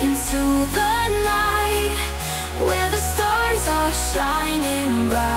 into the night Where the stars are shining bright.